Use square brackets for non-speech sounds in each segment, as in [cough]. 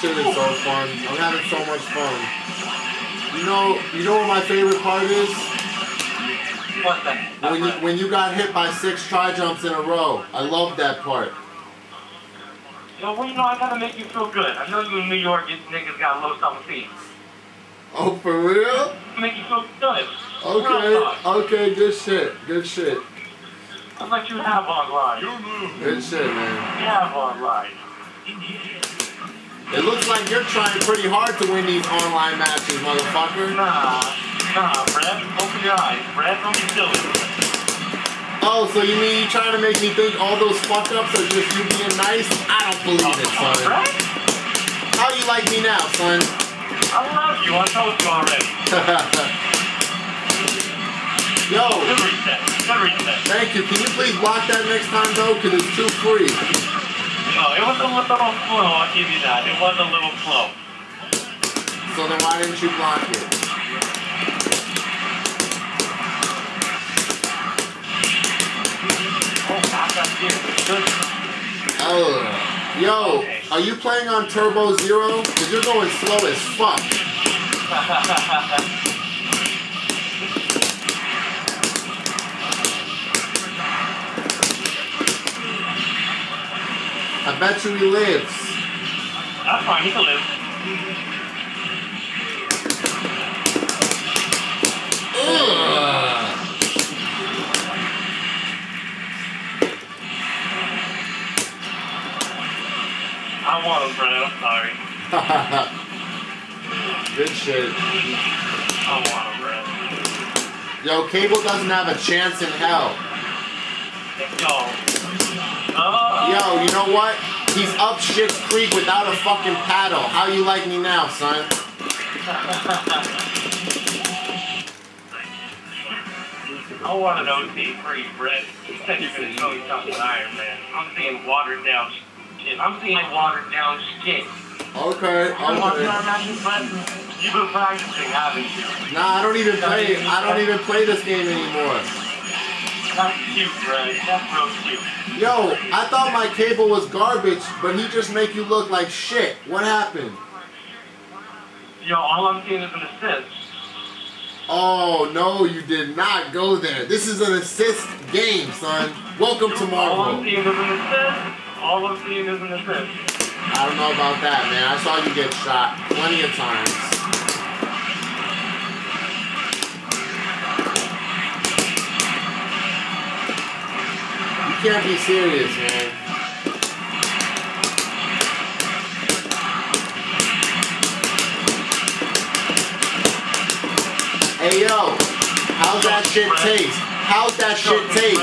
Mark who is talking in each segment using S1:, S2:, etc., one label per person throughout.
S1: shit is so fun. I'm having so much fun. You know, you know what my favorite part is?
S2: What's that?
S1: When you when you got hit by six try jumps in a row. I love that part.
S2: Yo, well, you know, I gotta make you feel good. I know you in New York, you niggas got low self-esteem.
S1: Oh, for real?
S2: Make you feel good.
S1: Okay, okay, good shit, good shit,
S2: That's what you have online. You
S1: good shit, man.
S2: You have online.
S1: It looks like you're trying pretty hard to win these online matches, motherfucker.
S2: Nah, nah, Brad. Open your eyes. Brad, don't be silly.
S1: Oh, so you mean you're trying to make me think all those fuck ups are just you being nice? I don't believe it, son.
S2: Brad.
S1: How you like me now, son?
S2: I love you. I told you already. [laughs]
S1: Yo,
S2: Good reset. Good reset.
S1: thank you. Can you please block that next time though? Cause it's too free.
S2: Oh, it was a little slow. I'll give you that. It was a little slow.
S1: So then why didn't you block it?
S2: Oh, not that serious. Good.
S1: Oh. Yo, are you playing on Turbo Zero? Cause you're going slow as fuck. [laughs] I bet you he lives.
S2: That's fine. He can live.
S1: Ugh.
S2: I want him, Brad. I'm sorry. [laughs]
S1: Good shit.
S2: I want him, Brad.
S1: Yo, Cable doesn't have a chance in hell.
S2: Yo. Uh,
S1: Yo, you know what? He's up Shit's Creek without a fucking paddle. How you like me now, son?
S2: I want an OT free, Brett. You said you're gonna show me something Iron Man. I'm seeing watered down shit. I'm seeing watered down shit.
S1: Okay,
S2: You
S1: okay.
S2: to imagine, Brett? You've been practicing, haven't you?
S1: Nah, I don't even play. I don't even play this game anymore.
S2: That's cute. That's real cute.
S1: Yo, I thought my cable was garbage, but he just make you look like shit. What happened?
S2: Yo, all I'm seeing is an assist.
S1: Oh no, you did not go there. This is an assist game, son. Welcome to Marvel.
S2: All I'm seeing is an assist. All I'm seeing is an assist.
S1: I don't know about that, man. I saw you get shot plenty of times. Can't be serious, man. Hey yo, how's that shit taste? How's that shit taste?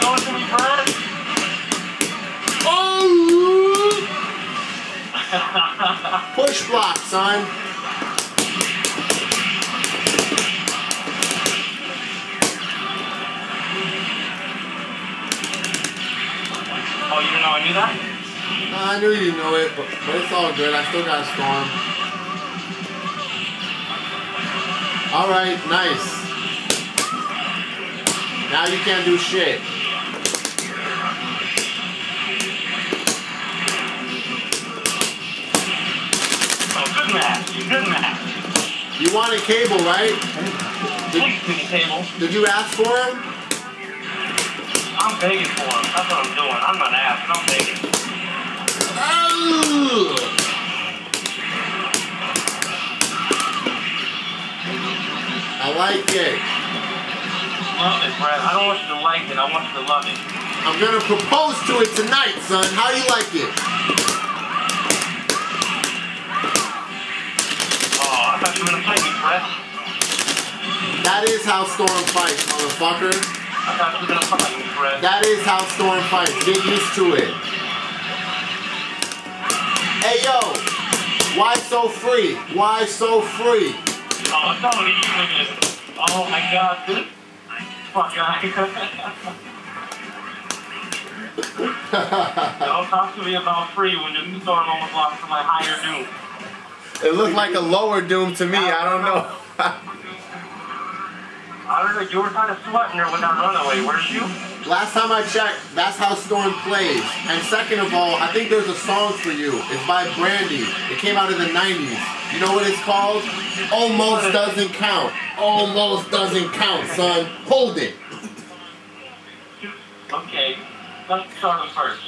S2: Show it to me, Brett.
S1: Oh! [laughs] Push block, son.
S2: Didn't know I knew that?
S1: I knew you knew it, but, but it's all good. I still got a Storm. Alright, nice. Now you can't do shit.
S2: Oh, good match. Good match.
S1: You wanted cable, right? Did,
S2: mini
S1: did you ask for him?
S2: I'm begging for him. That's what I'm doing. I'm not asking. I'm begging.
S1: Oh! I like it.
S2: Love it, Brad. I don't want you to like it. I want you to love it.
S1: I'm gonna propose to it tonight, son. How do you like it?
S2: Oh, I thought you were gonna play me, Brad.
S1: That is how Storm fights, motherfucker.
S2: I thought you were gonna play me, Brad.
S1: That is how Storm fights. Get used to it. Hey yo, why so free? Why so free?
S2: Oh, don't even. Oh my God, this fuck guy. don't talk to me about free when you're storm almost lost to my higher doom.
S1: it looked like a lower doom to me. I don't know. [laughs]
S2: I don't know. You were kind of sweating her with that runaway, weren't you?
S1: Last time I checked, that's how Storm plays. And second of all, I think there's a song for you. It's by Brandy. It came out in the 90s. You know what it's called? Almost doesn't count. Almost doesn't count, son. Hold it.
S2: Okay, let's start with first.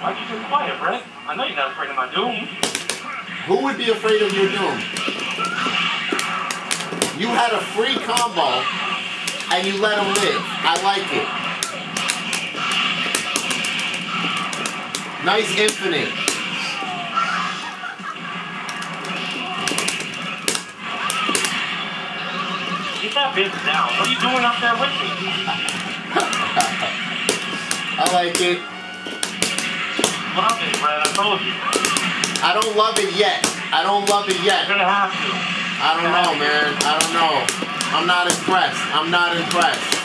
S2: Why'd you get quiet, Brett? I know you're not afraid of my doom.
S1: Who would be afraid of your doom? You had a free combo and you let him live. I like it. Nice infinite.
S2: Get that bitch down. What are you doing up there with me? [laughs]
S1: I like it.
S2: Love it, Brett. I told you.
S1: I don't love it yet. I don't love it
S2: You're
S1: yet.
S2: gonna have to.
S1: I don't know, man. I don't know. I'm not impressed. I'm not impressed.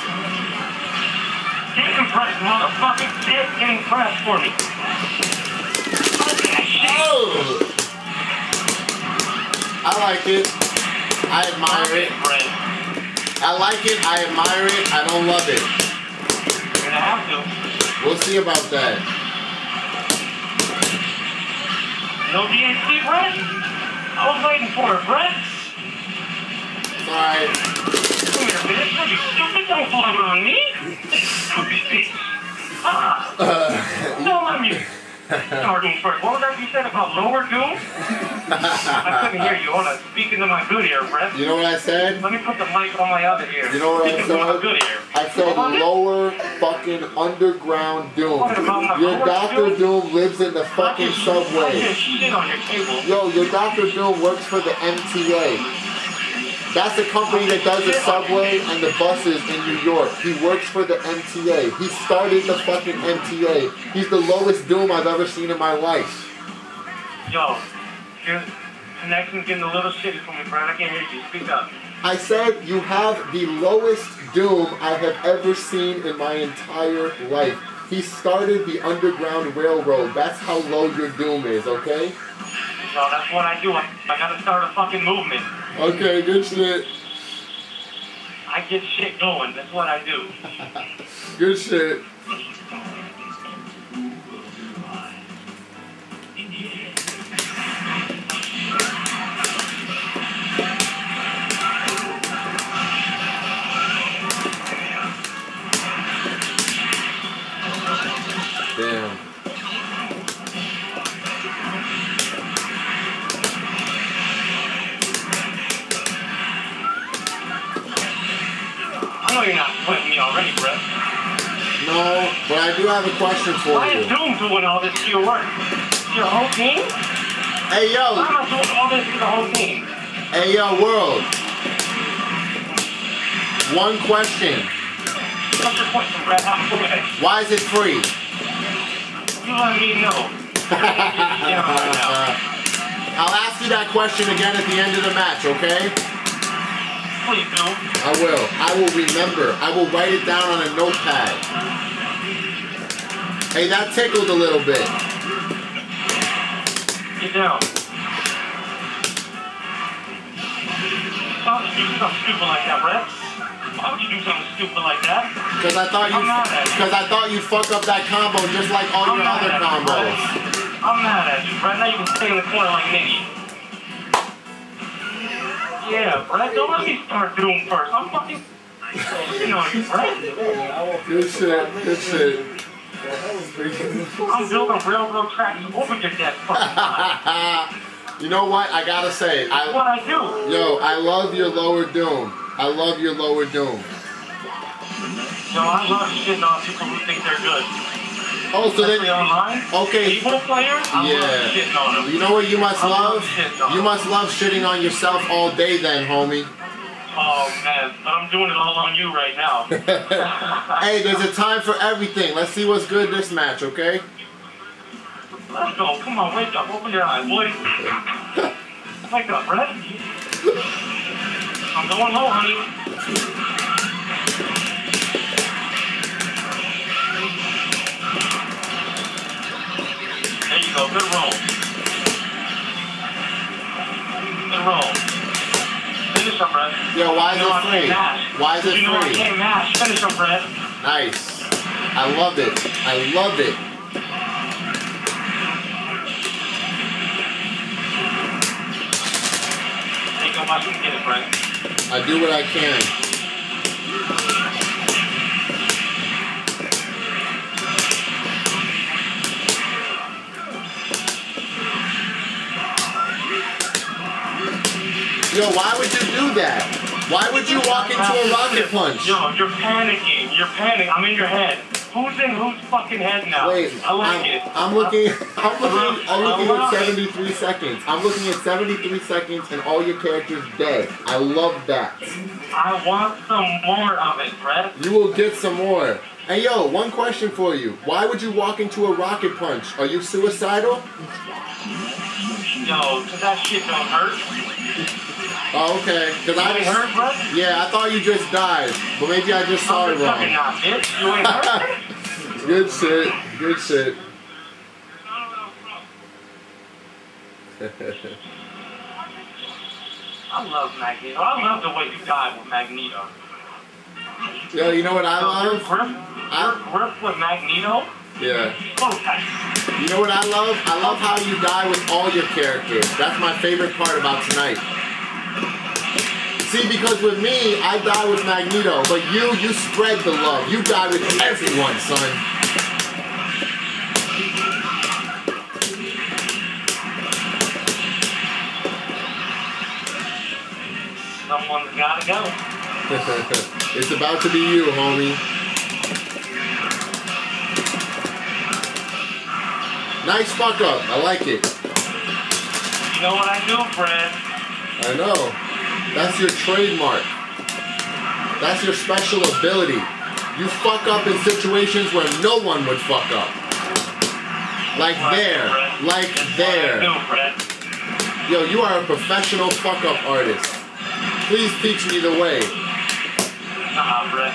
S2: Get impressed, motherfucker. Get impressed for me.
S1: Oh! I like it. I admire
S2: it,
S1: it. I like it. I admire it. I don't love it.
S2: You're gonna have to.
S1: We'll see about that.
S2: No DHC, Brett? I was waiting for it, Brett.
S1: Alright.
S2: Come here, bitch. Don't be stupid. Don't fall on me. [laughs] Stupid bitch. Ah,
S1: Uh,
S2: don't let me [laughs] first. What was that you said about lower doom? I couldn't hear you. Hold on. Speak into my good ear, Brett.
S1: you know what I said?
S2: Let me put the mic on my other ear.
S1: You know what I
S2: Speak into my
S1: said?
S2: good ear.
S1: I said lower fucking underground Doom.
S2: What about my
S1: Your Doctor
S2: Doom?
S1: Lives in the
S2: I
S1: fucking
S2: I
S1: subway.
S2: just shit on your table.
S1: Yo, your Doctor Doom works for the MTA. That's the company that does the subway and the buses in New York. He works for the MTA. He started the fucking MTA. He's the lowest Doom I've ever seen in my life.
S2: Yo, your connection's getting a little shitty for me, Brett. I can't hear you. Speak up.
S1: I said you have the lowest Doom I have ever seen in my entire life. He started the Underground Railroad. That's how low your Doom is, okay?
S2: No, that's what I do. I, I gotta start a fucking movement.
S1: Okay, good shit.
S2: I get shit going. That's what I do.
S1: Good shit.
S2: Know you're not sweating me already, Brett.
S1: No, but I do have a question for you.
S2: Why is. Doom doing all this to your work? Your whole team?
S1: Hey
S2: Why
S1: yo,
S2: am I doing all this to the whole team?
S1: hey yo, world. One question.
S2: What's your question, Brett?
S1: Why is it free?
S2: You let me know. [laughs] Right.
S1: I'll ask you that question again at the end of the match, okay?
S2: Please do.
S1: I will. I will remember. I will write it down on a notepad. Hey, that tickled a little bit.
S2: Get down. Why would you do something stupid like that, Brett? Why would you do something stupid like that?
S1: Cause I thought you,
S2: I'm not at it.
S1: cause I thought you fuck up that combo just like all
S2: I'm
S1: your other
S2: you,
S1: combos.
S2: Brett. I'm mad at you, Brett. Now you can stay in the corner like an idiot. Yeah, Brett, don't let me start doing first. I'm fucking you, Brett.
S1: Good shit. Good shit.
S2: I'm building railroad tracks over your dead [laughs]
S1: you know what? I gotta say, I
S2: what I do.
S1: yo, I love your lower doom. I love your lower doom.
S2: Yo, I love shitting on people who think they're good.
S1: Oh, so then,
S2: online.
S1: okay.
S2: People players, I
S1: Yeah. You know what you must
S2: I love
S1: love? You must love shitting on yourself all day then, homie.
S2: Oh man, but I'm doing it all on you right now. [laughs] [laughs]
S1: hey, there's a time for everything. Let's see what's good this match, okay?
S2: Let's go. Come on, wake up. Open your eyes, boy. [laughs] Wake up, Brett. I'm going low, honey. Go. Good roll. Good roll. Finish him, Brett.
S1: Yo, why is
S2: You
S1: it free? Why is it
S2: You know I can't mash. Finish him, Brett.
S1: Nice. I love it. I love it.
S2: Take him watch him get it, Brett.
S1: I do what I can. Yo, why would you do that? Why would you walk into a rocket punch?
S2: Yo, you're panicking. You're panicking. I'm in your head. Who's in whose fucking head now?
S1: Wait,
S2: I like
S1: I'm,
S2: it.
S1: I'm looking. [laughs] I'm looking. I'm looking at
S2: it.
S1: 73 seconds. I'm looking at 73 seconds, and all your characters dead. I love that.
S2: I want some more of it, Brett.
S1: You will get some more. Hey yo, one question for you. Why would you walk into a rocket punch? Are you suicidal?
S2: Yo, cause that shit don't hurt.
S1: Oh, okay. Cause
S2: You
S1: I
S2: ain't hurt, Brett?
S1: yeah, I thought you just died, but maybe I just saw it
S2: fucking
S1: wrong.
S2: not, bitch. You ain't hurt? [laughs]
S1: Good shit. Good shit.
S2: I love Magneto. I love the way you died with Magneto.
S1: Yo, you know what I love?
S2: grip with Magneto,
S1: Yeah. You know what I love? I love how you die with all your characters. That's my favorite part about tonight. See, because with me, I die with Magneto, but you, you spread the love. You die with everyone, son.
S2: Someone's gotta go. [laughs]
S1: it's about to be you, homie. Nice fuck up. I like it.
S2: You know what I do, Fred?
S1: I know. That's your trademark. That's your special ability. You fuck up in situations where no one would fuck up. Like
S2: What I do,
S1: there. Like
S2: That's What I
S1: there. Yo, you are a professional fuck up artist. Please teach me the way.
S2: Nah, Fred.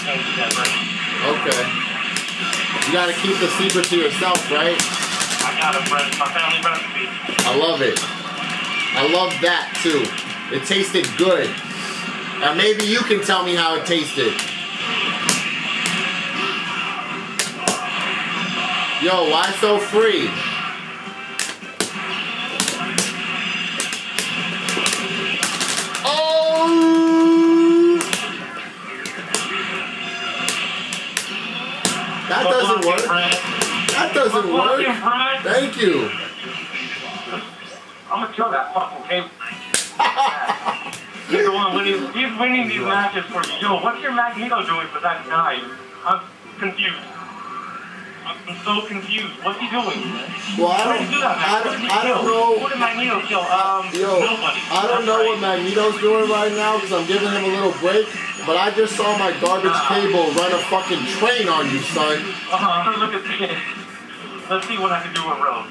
S2: Can't do that, Fred.
S1: Okay. You gotta keep the secret to yourself, right?
S2: I got it. It's my family recipe.
S1: I love it. I love that too. It tasted good. And maybe you can tell me how it tasted. Yo, why so free? Oh! That doesn't work. That doesn't work. Thank you.
S2: I'm gonna kill that fucking cable. He's the one winning. He's winning these matches for you. Yo, what's your Magneto doing for that guy? I'm confused. I'm so confused. What's he doing?
S1: Well, I don't,
S2: do that
S1: I don't, I don't know.
S2: Who did Magneto kill? Um,
S1: Yo,
S2: nobody.
S1: I don't
S2: That's
S1: know
S2: right.
S1: what Magneto's doing right now because I'm giving him a little break. But I just saw my garbage
S2: Nah.
S1: cable run a fucking train on you, son.
S2: Uh-huh. [laughs] Look at this. Let's see what I can do with Rose.